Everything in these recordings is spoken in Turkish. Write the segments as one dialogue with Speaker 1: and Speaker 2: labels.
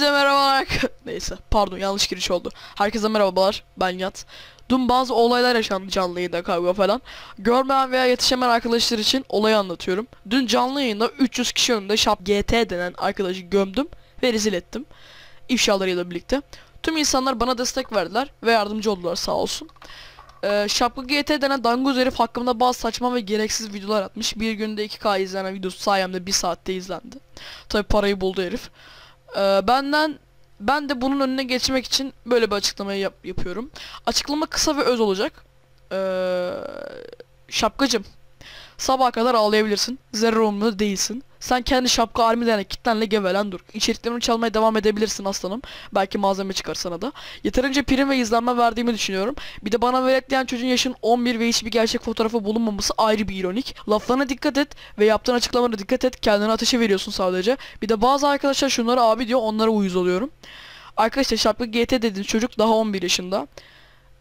Speaker 1: Hepinize merhabalar. Neyse pardon yanlış giriş oldu. Herkese merhabalar. Ben Yat. Dün bazı olaylar yaşandı canlı yayında kavga falan. Görmeyen veya yetişemeyen arkadaşlar için olayı anlatıyorum. Dün canlı yayında 300 kişi önünde Şap GT denen arkadaşı gömdüm ve rezil ettim. İfşalarıyla birlikte. Tüm insanlar bana destek verdiler ve yardımcı oldular sağ olsun. Ee, Şapka GT denen dangoz herif hakkında bazı saçma ve gereksiz videolar atmış. Bir günde 2K izlenen videosu sayemde 1 saatte izlendi. Tabi parayı buldu herif. Ee, benden ben de bunun önüne geçmek için böyle bir açıklamayı yap- yapıyorum. Açıklama kısa ve öz olacak. Ee, şapkacım. Sabaha kadar ağlayabilirsin. Zerre umurumda değilsin. Sen kendi şapka army denen kitlenle gevelen dur. İçeriklerini çalmaya devam edebilirsin aslanım. Belki malzeme çıkar sana da. Yeterince prim ve izlenme verdiğimi düşünüyorum. Bir de bana veletleyen çocuğun yaşın 11 ve hiçbir gerçek fotoğrafı bulunmaması ayrı bir ironik. Laflarına dikkat et ve yaptığın açıklamalara dikkat et. Kendine ateşe veriyorsun sadece. Bir de bazı arkadaşlar şunları abi diyor onlara uyuz oluyorum. Arkadaşlar şapka GT dediğiniz çocuk daha 11 yaşında.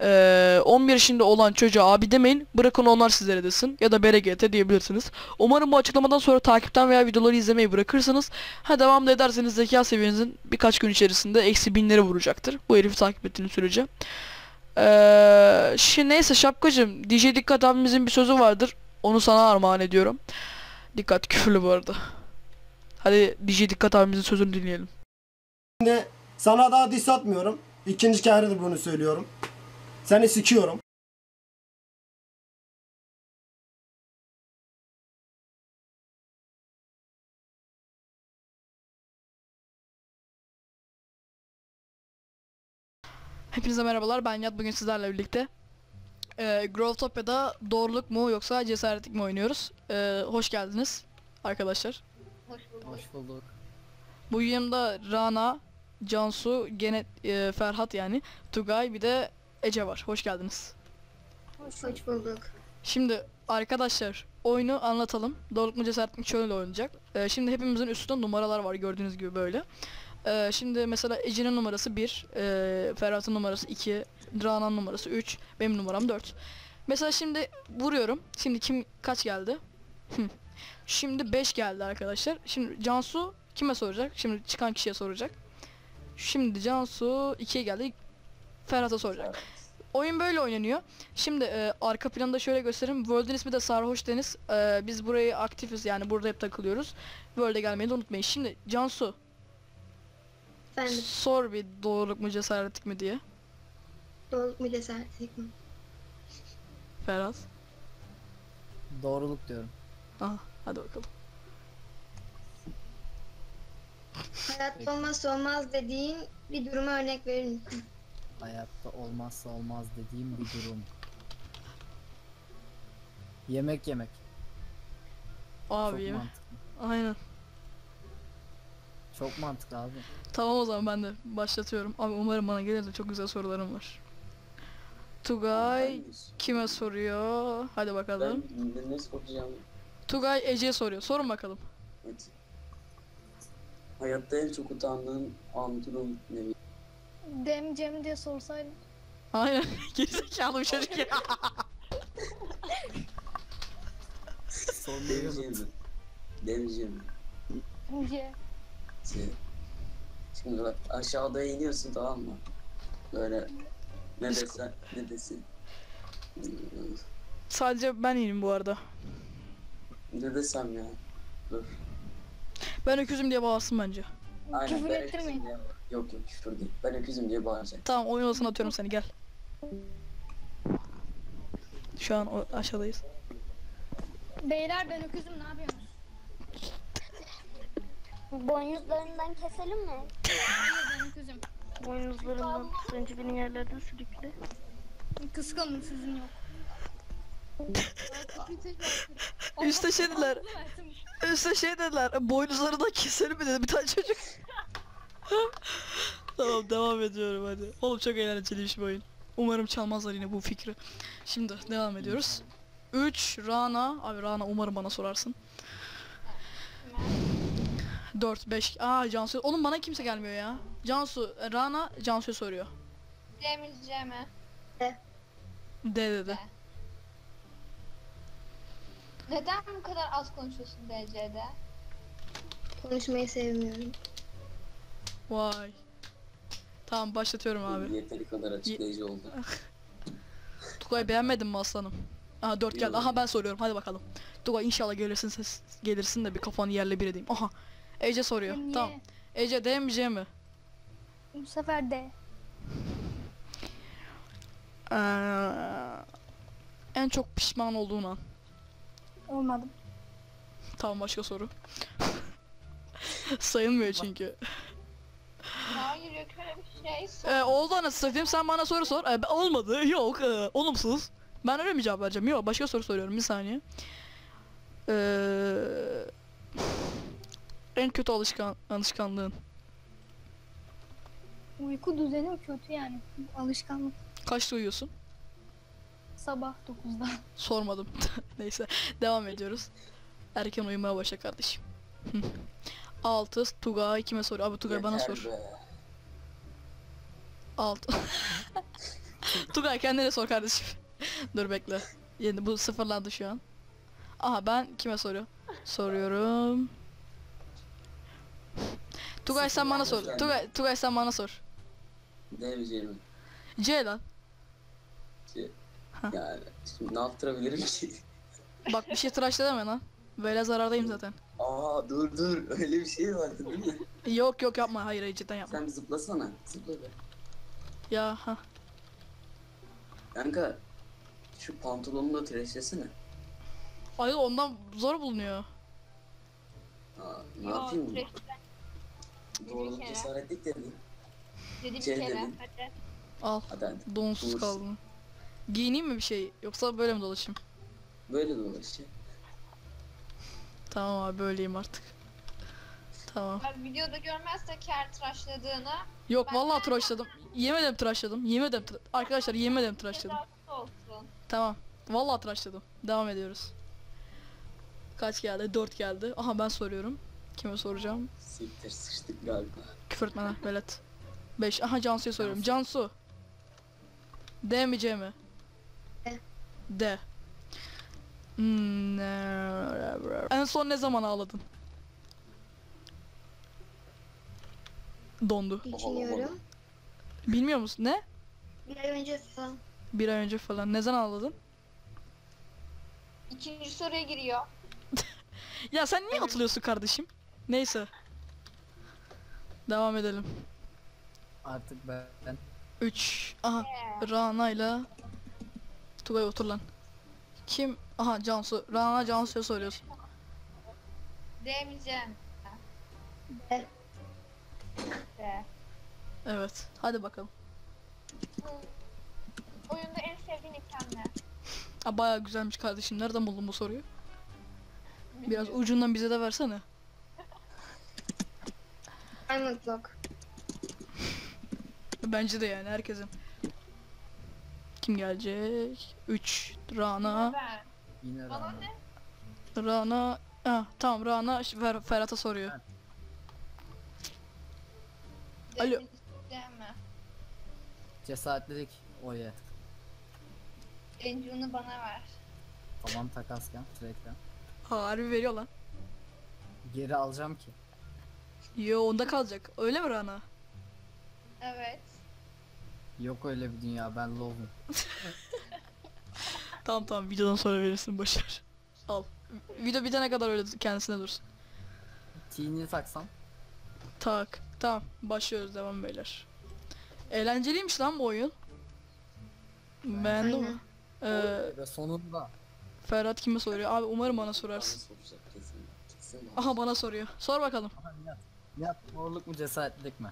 Speaker 1: Ee, 11 yaşında olan çocuğa abi demeyin bırakın onlar sizlere desin ya da bere GT diyebilirsiniz. Umarım bu açıklamadan sonra takipten veya videoları izlemeyi bırakırsınız. Ha devam da ederseniz zeka seviyenizin birkaç gün içerisinde eksi binlere vuracaktır. Bu herifi takip ettiğiniz sürece. Ee, şimdi neyse şapkacım DJ Dikkat abimizin bir sözü vardır. Onu sana armağan ediyorum. Dikkat küfürlü bu arada. Hadi DJ Dikkat abimizin sözünü dinleyelim.
Speaker 2: Şimdi sana daha diss atmıyorum. İkinci kere bunu söylüyorum. Seni sikiyorum.
Speaker 1: Hepinize merhabalar. Ben Yat bugün sizlerle birlikte ee, Growtopia'da doğruluk mu yoksa cesaretlik mi oynuyoruz? Ee, hoş geldiniz arkadaşlar.
Speaker 3: Hoş bulduk.
Speaker 1: Bu yanımda Rana, Cansu, gene e, Ferhat yani, Tugay bir de Ece var. Hoş geldiniz.
Speaker 4: Hoş bulduk.
Speaker 1: Şimdi arkadaşlar oyunu anlatalım. Doğruluk mu cesaretlik mi şöyle oynayacak. Ee, şimdi hepimizin üstünde numaralar var gördüğünüz gibi böyle. Ee, şimdi mesela Ece'nin numarası 1, e, Ferhat'ın numarası 2, Rana'nın numarası 3, benim numaram 4. Mesela şimdi vuruyorum. Şimdi kim kaç geldi? Şimdi 5 geldi arkadaşlar. Şimdi Cansu kime soracak? Şimdi çıkan kişiye soracak. Şimdi Cansu 2'ye geldi. Ferhat'a soracak. Oyun böyle oynanıyor. Şimdi e, arka planda şöyle göstereyim. World'ün ismi de Sarhoş Deniz. E, biz burayı aktifiz yani burada hep takılıyoruz. World'e gelmeyi de unutmayın. Şimdi Cansu
Speaker 4: Efendim,
Speaker 1: sor bir doğruluk mu cesaretlik mi diye.
Speaker 4: doğruluk mu cesaretlik mi?
Speaker 1: Ferhat.
Speaker 3: Doğruluk diyorum.
Speaker 1: Aha hadi bakalım.
Speaker 4: Hayatta olmazsa olmaz dediğin bir duruma örnek verir misin?
Speaker 3: Hayatta olmazsa olmaz dediğim bir durum. Yemek yemek.
Speaker 1: Abi
Speaker 3: Çok
Speaker 1: yeme.
Speaker 3: mantıklı.
Speaker 1: Aynen.
Speaker 3: Çok mantıklı abi.
Speaker 1: Tamam o zaman ben de başlatıyorum. Abi umarım bana gelir de çok güzel sorularım var. Tugay kime soruyor? Hadi bakalım.
Speaker 5: Ben ne soracağım?
Speaker 1: Tugay Ece'ye soruyor. Sorun bakalım.
Speaker 5: Evet. Hayatta en çok utandığın an durum ne?
Speaker 6: Dem Cem diye sorsaydın.
Speaker 1: Aynen. Gerizekalı bir çocuk ya.
Speaker 3: Sormayı
Speaker 5: Demeyeceğim mi? Demeyeceğim mi?
Speaker 6: C.
Speaker 5: Şey, Şimdi bak aşağıda iniyorsun tamam mı? Böyle ne desen ne desin?
Speaker 1: Sadece ben iyiyim bu arada.
Speaker 5: Ne desem ya? Dur.
Speaker 1: Ben öküzüm diye bağırsın bence.
Speaker 5: Aynen
Speaker 6: Küfür
Speaker 5: ben
Speaker 6: ettirmeyin.
Speaker 5: öküzüm diye Yok yok küfür değil. Ben öküzüm diye bağıracağım.
Speaker 1: Tamam oyun odasına atıyorum seni gel. Şu an o- aşağıdayız.
Speaker 6: Beyler ben öküzüm ne yapıyorsunuz?
Speaker 7: Boynuzlarından keselim mi?
Speaker 6: Hayır ben öküzüm.
Speaker 7: Boynuzlarından zincirin yerlerde sürükle.
Speaker 6: Kıskandım sizin yok.
Speaker 1: Üste şey dediler. Üste şey dediler. Boynuzları da keselim mi dedi bir tane çocuk. tamam devam ediyorum hadi. Oğlum çok eğlenceliymiş bu oyun. Umarım çalmazlar yine bu fikri. Şimdi devam ediyoruz. 3 Rana. Abi Rana umarım bana sorarsın. 4 5. Aa Cansu. Oğlum bana kimse gelmiyor ya. Cansu Rana Cansu'ya soruyor.
Speaker 6: Cemil Cem'e.
Speaker 1: D dedi.
Speaker 6: Neden bu kadar az konuşuyorsun DC'de?
Speaker 4: Konuşmayı sevmiyorum.
Speaker 1: Vay. Tamam başlatıyorum abi.
Speaker 5: Yeteri kadar açıklayıcı oldu.
Speaker 1: Tugay beğenmedin mi aslanım? Aha 4 geldi. Aha ben soruyorum. Hadi bakalım. Tugay inşallah gelirsin ses gelirsin de bir kafanı yerle bir edeyim. Aha. Ece soruyor.
Speaker 6: Niye?
Speaker 1: Tamam. Ece D mi C mi?
Speaker 6: Bu sefer de.
Speaker 1: Ee, en çok pişman olduğun an.
Speaker 6: Olmadım.
Speaker 1: Tamam başka soru. Sayılmıyor çünkü.
Speaker 6: Hayır yok öyle bir şey. Sor.
Speaker 1: Ee, oldu anasını satayım sen bana soru sor. Ee, olmadı. Yok. ee, olumsuz. Ben öyle mi cevap vereceğim? Yok başka soru soruyorum. Bir saniye. Ee, en kötü alışkan alışkanlığın.
Speaker 6: Uyku düzenim kötü yani. Alışkanlık.
Speaker 1: Kaçta uyuyorsun?
Speaker 6: Sabah 9'da.
Speaker 1: Sormadım. Neyse devam ediyoruz. Erken uyumaya başla kardeşim. Hı. Altı Tugay kime sor? Abi Tugay bana sor.
Speaker 5: be.
Speaker 1: Altı. Tugay kendine sor kardeşim. Dur bekle. Yeni bu sıfırlandı şu an. Aha ben kime soruyorum? Soruyorum. Tugay sen bana sor. Tugay, Tugay sen bana sor.
Speaker 5: Demeyeceğimi.
Speaker 1: C lan.
Speaker 5: Yani şimdi ne yaptırabilirim ki?
Speaker 1: Bak bir şey tıraşla deme lan. Böyle zarardayım zaten.
Speaker 5: Aa dur dur öyle bir şey vardı değil mi?
Speaker 1: Yok yok yapma. Hayır hayır cidden yapma.
Speaker 5: Sen bir zıplasana. Zıpla be.
Speaker 1: Ya ha.
Speaker 5: Kanka şu pantolonunu da tıraşlasana.
Speaker 1: Ay ondan zor bulunuyor.
Speaker 5: Aa, ne yapayım?
Speaker 6: Direkt
Speaker 5: Doğruluk
Speaker 6: kere.
Speaker 5: cesaretlik dedin.
Speaker 6: Dedi bir
Speaker 5: Şey
Speaker 6: kere.
Speaker 5: dedim.
Speaker 6: Hadi.
Speaker 1: Al.
Speaker 5: Hadi hadi.
Speaker 1: Donsuz
Speaker 5: Dur.
Speaker 1: kaldın. Giyineyim mi bir şey? Yoksa böyle mi dolaşayım?
Speaker 5: Böyle dolaşacak.
Speaker 1: Tamam abi böyleyim artık. Tamam.
Speaker 6: Bak videoda görmezsek her tıraşladığını
Speaker 1: Yok
Speaker 6: Ben
Speaker 1: vallahi tıraşladım. Yemedim tıraşladım. Yemedim tıra- Arkadaşlar yemedim tıraşladım.
Speaker 6: olsun.
Speaker 1: Tamam. Vallahi tıraşladım. Devam ediyoruz. Kaç geldi? 4 geldi. Aha ben soruyorum. Kime soracağım?
Speaker 5: Siktir sıçtık galiba.
Speaker 1: Küfürtmene velet. 5. Aha Cansu'ya soruyorum. Cansu. D mi C mi?
Speaker 4: D.
Speaker 1: Hmm, ne- En son ne zaman ağladın? Dondu.
Speaker 4: Düşünüyorum.
Speaker 1: Bilmiyor musun? Ne?
Speaker 4: Bir ay önce falan.
Speaker 1: Bir ay önce falan. Ne zaman ağladın?
Speaker 6: İkinci soruya giriyor.
Speaker 1: Ya sen niye atılıyorsun kardeşim? Neyse. Devam edelim.
Speaker 3: Artık ben
Speaker 1: 3. Aha. Rana'yla Tugay otur lan. Kim? Aha Cansu. Rana Cansu'ya soruyorsun.
Speaker 6: Demeyeceğim. De.
Speaker 1: Evet. Hadi bakalım.
Speaker 6: Oyunda en sevdiğin item ne?
Speaker 1: Aa, bayağı güzelmiş kardeşim. Nereden buldun bu soruyu? Biraz ucundan bize de versene.
Speaker 4: Diamond Lock.
Speaker 1: Bence de yani herkesin. Kim gelecek? 3. Rana.
Speaker 6: Ben.
Speaker 3: yine
Speaker 6: Bana
Speaker 3: rağmen.
Speaker 6: ne?
Speaker 1: Rana. Ah, tamam Rana Fer Ferhat'a soruyor. Alo.
Speaker 6: Demeyeceğim mi?
Speaker 3: Cesaretlilik oye.
Speaker 6: Encu'nu bana ver.
Speaker 3: Tamam takasken.
Speaker 1: Ha, harbi veriyor lan.
Speaker 3: Geri alacağım ki.
Speaker 1: Yo onda kalacak. Öyle mi Rana?
Speaker 6: Evet.
Speaker 3: Yok öyle bir dünya ben lovum.
Speaker 1: Tamam tamam videodan sonra verirsin boşver. Al. Video bitene kadar öyle kendisine dursun.
Speaker 3: T'ni taksam.
Speaker 1: Tak. Tamam. Başlıyoruz devam beyler. Eğlenceliymiş lan bu oyun. Beğendin
Speaker 4: Aynen.
Speaker 1: mi? Ee,
Speaker 3: Ve sonunda
Speaker 1: Ferhat kime soruyor? Abi umarım bana sorarsın. Aha bana soruyor. Sor bakalım.
Speaker 3: Aha, Nihat. Nihat doğruluk mu cesaretlilik mi?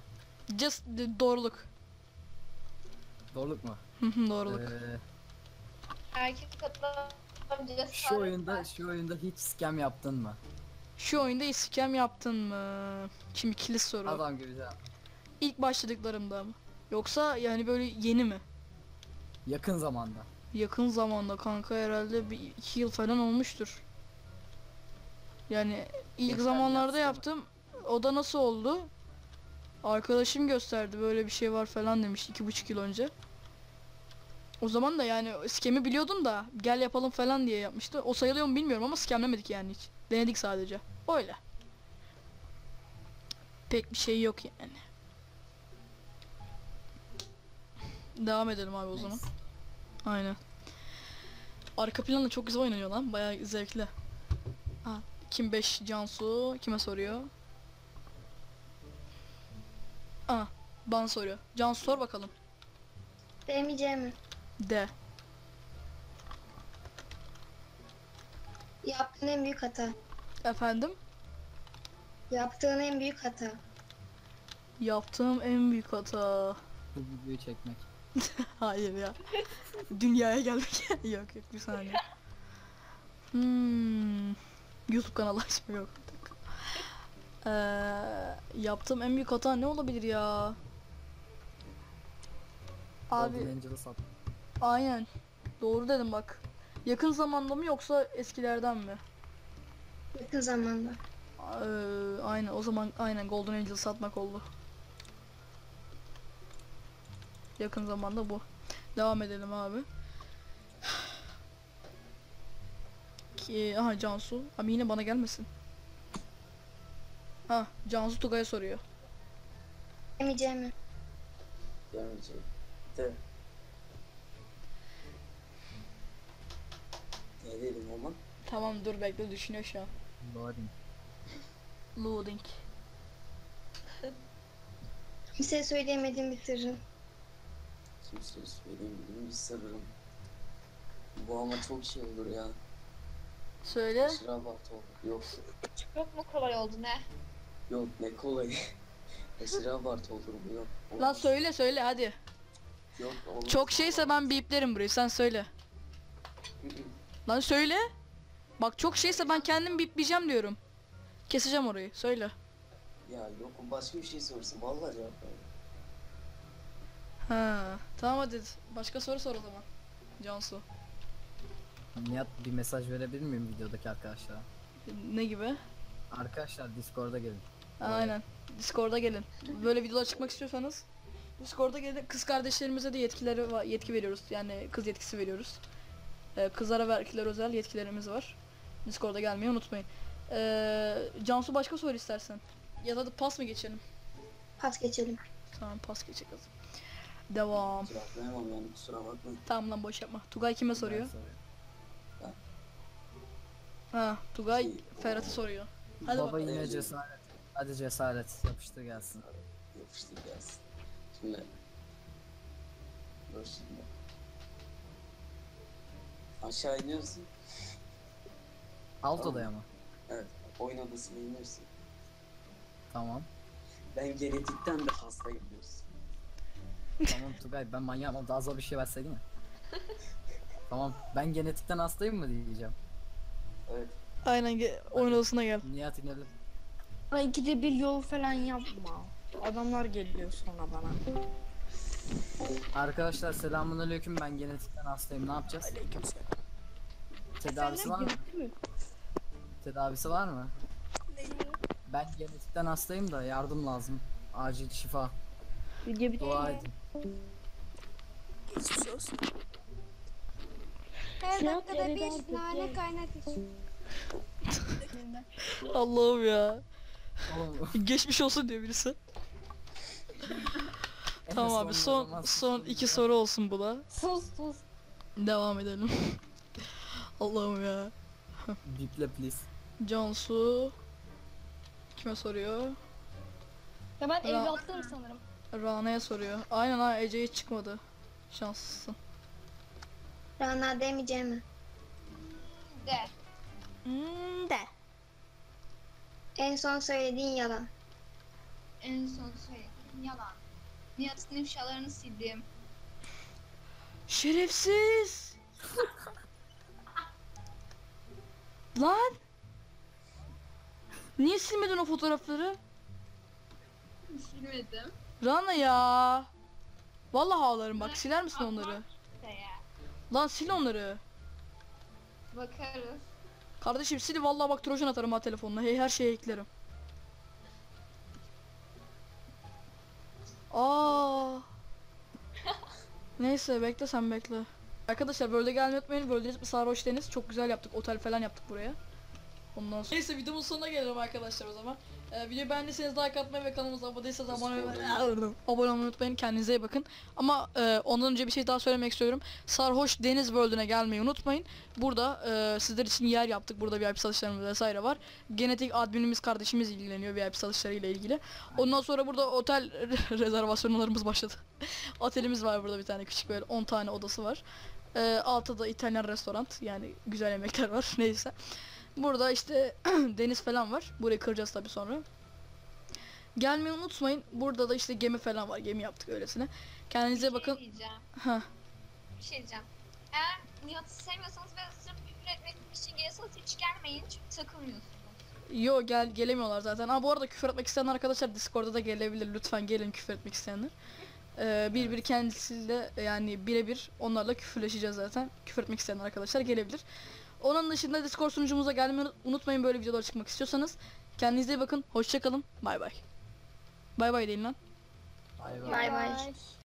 Speaker 1: Just doğruluk.
Speaker 3: Doğruluk mu?
Speaker 1: Hı hı, doğruluk.
Speaker 3: Ee,
Speaker 6: Erkek katılım cesaret
Speaker 3: şu oyunda şu oyunda hiç scam yaptın mı?
Speaker 1: Şu oyunda iskem yaptın mı? Şimdi kilit soru.
Speaker 3: Adam gibi cevap.
Speaker 1: İlk başladıklarımda mı? Yoksa yani böyle yeni mi?
Speaker 3: Yakın zamanda.
Speaker 1: Yakın zamanda kanka herhalde bir iki yıl falan olmuştur. Yani ilk
Speaker 3: Yeter,
Speaker 1: zamanlarda
Speaker 3: yapsana.
Speaker 1: yaptım. O da nasıl oldu? Arkadaşım gösterdi böyle bir şey var falan demiş iki buçuk yıl önce. O zaman da yani skemi biliyordum da gel yapalım falan diye yapmıştı. O sayılıyor mu bilmiyorum ama skemlemedik yani hiç. Denedik sadece. Öyle. Pek bir şey yok yani. Devam edelim abi o zaman. Aynen. Arka planla çok güzel oynanıyor lan. Bayağı zevkli. Ha, kim 5 Cansu kime soruyor? Aa, bana soruyor. Cansu sor bakalım.
Speaker 4: Beğenmeyeceğim mi?
Speaker 1: De.
Speaker 4: Yaptığın en büyük hata.
Speaker 1: Efendim?
Speaker 4: Yaptığın en büyük hata.
Speaker 1: Yaptığım en büyük hata.
Speaker 3: Bu videoyu çekmek.
Speaker 1: Hayır ya. Dünyaya gelmek. yok yok bir saniye. Hmm. YouTube kanalı açma yok. Ee, yaptığım en büyük hata ne olabilir ya? Abi
Speaker 3: Golden Angel'ı sat.
Speaker 1: Aynen. Doğru dedim bak. Yakın zamanda mı yoksa eskilerden mi?
Speaker 4: Yakın zamanda.
Speaker 1: Ee, aynen o zaman aynen Golden Angel satmak oldu. Yakın zamanda bu. Devam edelim abi. Ki, aha Cansu. Ama yine bana gelmesin. Ha Cansu Tugay'a soruyor.
Speaker 4: Demeyeceğim mi?
Speaker 5: Görmeyeceğim. De. Dedim ama?
Speaker 1: Tamam dur bekle düşünüyor şu an.
Speaker 3: Loading.
Speaker 1: Loading.
Speaker 4: Kimseye söyleyemediğim bir sırrım.
Speaker 5: Kimseye söyleyeyim bir sırrım. Bu ama çok şey olur ya.
Speaker 1: Söyle.
Speaker 5: Abartı olur. Yok.
Speaker 6: Çok mu kolay oldu ne?
Speaker 5: Yok ne kolay. Aşırı abartı olur bu yok.
Speaker 1: Lan söyle söyle hadi.
Speaker 5: Yok olmaz.
Speaker 1: Çok şeyse ben biplerim burayı sen söyle. Lan söyle. Bak çok şeyse ben kendim bipleyeceğim diyorum. Keseceğim orayı. Söyle.
Speaker 5: ya yok başka bir şey sorsun. Vallahi cevap ver.
Speaker 1: Ha. Tamam hadi. Başka soru sor o zaman. Cansu.
Speaker 3: Nihat bir mesaj verebilir miyim videodaki arkadaşlara?
Speaker 1: Ne gibi?
Speaker 3: Arkadaşlar Discord'a gelin.
Speaker 1: Aynen. Discord'a gelin. Böyle videolar çıkmak istiyorsanız Discord'a gelin. Kız kardeşlerimize de yetkileri yetki veriyoruz. Yani kız yetkisi veriyoruz. Ee, kızlara ve erkeklere özel yetkilerimiz var. Discord'a gelmeyi unutmayın. Ee, Cansu başka soru istersen. Ya da pas mı geçelim?
Speaker 4: Pas geçelim.
Speaker 1: Tamam pas geçelim. Devam.
Speaker 5: Cevap veremem yani kusura bakmayın.
Speaker 1: Tamam lan boş yapma. Tugay kime soruyor?
Speaker 3: Ben soruyorum.
Speaker 1: Ha, Tugay Ferhat'ı soruyor. Hadi
Speaker 3: Baba
Speaker 1: bakalım.
Speaker 3: yine cesaret. Hadi cesaret. Yapıştır gelsin.
Speaker 5: Yapıştır gelsin. Şimdi. Dur şimdi. Aşağı iniyorsun.
Speaker 3: Alt
Speaker 5: Tamam.
Speaker 3: odaya mı?
Speaker 5: Evet. Oyun odasına iniyorsun.
Speaker 3: Tamam.
Speaker 5: Ben genetikten de hastayım diyorsun.
Speaker 3: Tamam Tugay ben manyağım ama daha zor bir şey verseydin ya. tamam ben genetikten hastayım mı diyeceğim.
Speaker 5: Evet.
Speaker 1: Aynen ge- oyun odasına gel.
Speaker 3: Nihat inelim.
Speaker 8: Ay ikide bir yol falan yapma. Adamlar geliyor sonra bana.
Speaker 3: Arkadaşlar selamun aleyküm ben genetikten hastayım ne yapacağız? Tedavisi var mı? Tedavisi var mı? Ben genetikten hastayım da yardım lazım. Acil şifa.
Speaker 8: Video bir
Speaker 3: Dua edin.
Speaker 7: Her
Speaker 8: Fiyat
Speaker 7: dakikada bir nane kaynat iç.
Speaker 1: Allah'ım ya.
Speaker 3: Oğlum,
Speaker 1: Geçmiş olsun diyor birisi. Tamam abi son son iki soru olsun bu da.
Speaker 8: Sus sus.
Speaker 1: Devam edelim. Allah'ım ya.
Speaker 3: Biple please.
Speaker 1: Cansu kime soruyor?
Speaker 7: Ya ben
Speaker 1: Ya.
Speaker 7: evlatlığım sanırım.
Speaker 1: Rana'ya soruyor. Aynen ha Ece hiç çıkmadı. Şanslısın.
Speaker 4: Rana demeyeceğim mi?
Speaker 6: De.
Speaker 1: Hmm, de.
Speaker 4: En son söylediğin yalan.
Speaker 6: En son söylediğim yalan. Nihat'ın ifşalarını sildim.
Speaker 1: Şerefsiz. Lan. Niye silmedin o fotoğrafları?
Speaker 6: Silmedim.
Speaker 1: Rana ya. Vallahi ağlarım bak siler misin onları? Lan sil onları.
Speaker 6: Bakarız.
Speaker 1: Kardeşim sil vallahi bak trojan atarım ha telefonuna. Hey her şeye eklerim. Aa. Neyse bekle sen bekle. Arkadaşlar böyle gelmeyi unutmayın. Böyle bir sarhoş deniz. Çok güzel yaptık. Otel falan yaptık buraya. Ondan sonra... Neyse videomun sonuna gelelim arkadaşlar o zaman. Ee, videoyu beğendiyseniz like atmayı ve kanalımıza abone değilseniz abone
Speaker 5: Discord'da.
Speaker 1: abone olmayı unutmayın. Kendinize iyi bakın. Ama e, ondan önce bir şey daha söylemek istiyorum. Sarhoş Deniz World'üne gelmeyi unutmayın. Burada e, sizler için yer yaptık. Burada VIP satışlarımız vesaire var. Genetik adminimiz kardeşimiz ilgileniyor VIP satışlarıyla ilgili. Ondan sonra burada otel rezervasyonlarımız başladı. Otelimiz var burada bir tane küçük böyle 10 tane odası var. E, altta İtalyan restoran yani güzel yemekler var neyse. Burada işte deniz falan var. Burayı kıracağız tabii sonra. Gelmeyi unutmayın. Burada da işte gemi falan var. Gemi yaptık öylesine. Kendinize bakın.
Speaker 6: Bir şey diyeceğim.
Speaker 1: Heh.
Speaker 6: Bir şey diyeceğim. Eğer Nihat'ı sevmiyorsanız ve sırf küfür etmek için geliyorsanız hiç gelmeyin çünkü takılmıyorsunuz.
Speaker 1: Yo gel gelemiyorlar zaten. Aa bu arada küfür etmek isteyen arkadaşlar Discord'da da gelebilir. Lütfen gelin küfür etmek isteyenler. Ee, bir bir kendisiyle yani birebir onlarla küfürleşeceğiz zaten. Küfür etmek isteyen arkadaşlar gelebilir. Onun dışında Discord sunucumuza gelmeyi unutmayın böyle videolar çıkmak istiyorsanız. Kendinize iyi bakın. Hoşçakalın. Bay bay. Bay bay deyin lan.
Speaker 3: Bay bay.
Speaker 4: Bay bay.